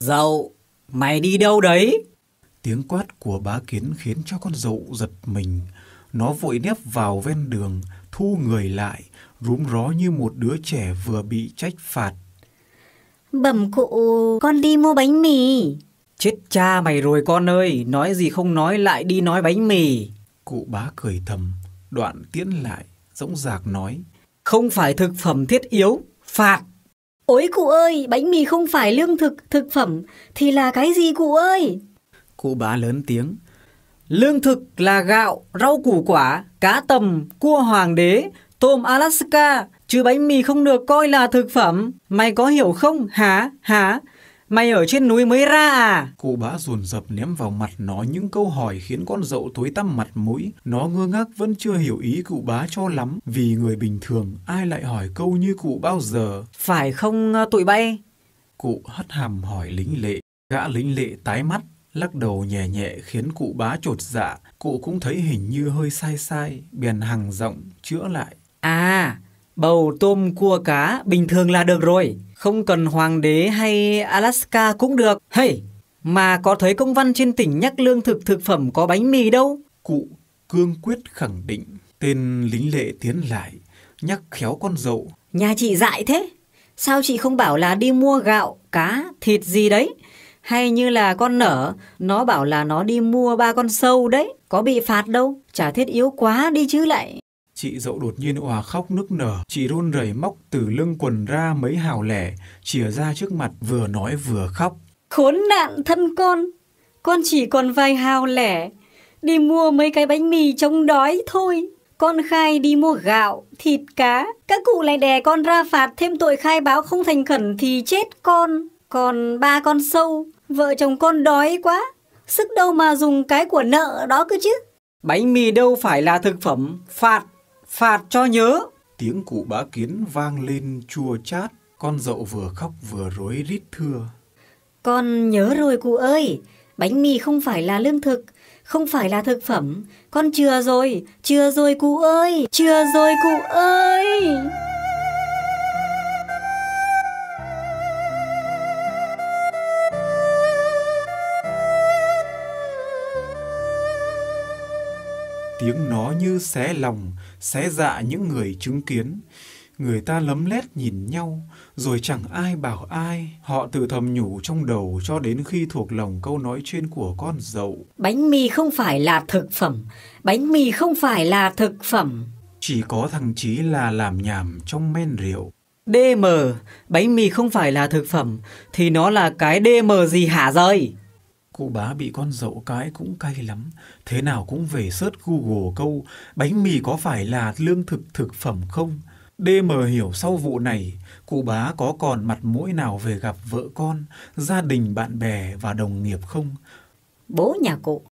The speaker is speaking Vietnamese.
Dậu, mày đi đâu đấy? Tiếng quát của bá kiến khiến cho con dậu giật mình. Nó vội nép vào ven đường, thu người lại, rúm ró như một đứa trẻ vừa bị trách phạt. Bẩm cụ, con đi mua bánh mì. Chết cha mày rồi con ơi, nói gì không nói lại đi nói bánh mì. Cụ bá cười thầm, đoạn tiễn lại, dõng dạc nói. Không phải thực phẩm thiết yếu, phạt. Ôi cụ ơi, bánh mì không phải lương thực, thực phẩm, thì là cái gì cụ ơi? Cụ bá lớn tiếng. Lương thực là gạo, rau củ quả, cá tầm, cua hoàng đế, tôm Alaska, chứ bánh mì không được coi là thực phẩm. Mày có hiểu không? Hả? Hả? Mày ở trên núi mới ra à? Cụ bá ruồn rập ném vào mặt nó những câu hỏi khiến con dậu tối tăm mặt mũi. Nó ngơ ngác vẫn chưa hiểu ý cụ bá cho lắm. Vì người bình thường ai lại hỏi câu như cụ bao giờ. Phải không ờ, tụi bay? Cụ hất hàm hỏi lính lệ. Gã lính lệ tái mắt, lắc đầu nhẹ nhẹ khiến cụ bá trột dạ. Cụ cũng thấy hình như hơi sai sai, bèn hằng giọng chữa lại. À, bầu tôm cua cá bình thường là được rồi. Không cần hoàng đế hay Alaska cũng được. Hey, mà có thấy công văn trên tỉnh nhắc lương thực thực phẩm có bánh mì đâu. Cụ cương quyết khẳng định. Tên lính lệ tiến lại, nhắc khéo con dậu. Nhà chị dại thế. Sao chị không bảo là đi mua gạo, cá, thịt gì đấy? Hay như là con nở, nó bảo là nó đi mua ba con sâu đấy. Có bị phạt đâu, chả thiết yếu quá đi chứ lại. Chị dậu đột nhiên òa khóc nức nở, chị run rẩy móc từ lưng quần ra mấy hào lẻ, chìa ra trước mặt vừa nói vừa khóc. Khốn nạn thân con, con chỉ còn vài hào lẻ, đi mua mấy cái bánh mì chống đói thôi. Con khai đi mua gạo, thịt cá, các cụ lại đè con ra phạt thêm tội khai báo không thành khẩn thì chết con. Còn ba con sâu, vợ chồng con đói quá, sức đâu mà dùng cái của nợ đó cơ chứ. Bánh mì đâu phải là thực phẩm, phạt phạt cho nhớ. Tiếng cụ bá kiến vang lên chua chát, con dậu vừa khóc vừa rối rít thưa. Con nhớ rồi cụ ơi, bánh mì không phải là lương thực, không phải là thực phẩm. Con chưa rồi, chưa rồi cụ ơi, chưa rồi cụ ơi. Tiếng nó như xé lòng, xé dạ những người chứng kiến. Người ta lấm lét nhìn nhau, rồi chẳng ai bảo ai. Họ tự thầm nhủ trong đầu cho đến khi thuộc lòng câu nói trên của con dậu. Bánh mì không phải là thực phẩm, bánh mì không phải là thực phẩm. Chỉ có thằng Chí là làm nhảm trong men rượu. DM, bánh mì không phải là thực phẩm, thì nó là cái DM gì hả rơi? Cụ bá bị con dậu cái cũng cay lắm. Thế nào cũng về search Google câu bánh mì có phải là lương thực thực phẩm không? DM hiểu sau vụ này, cụ bá có còn mặt mũi nào về gặp vợ con, gia đình, bạn bè và đồng nghiệp không? Bố nhà cụ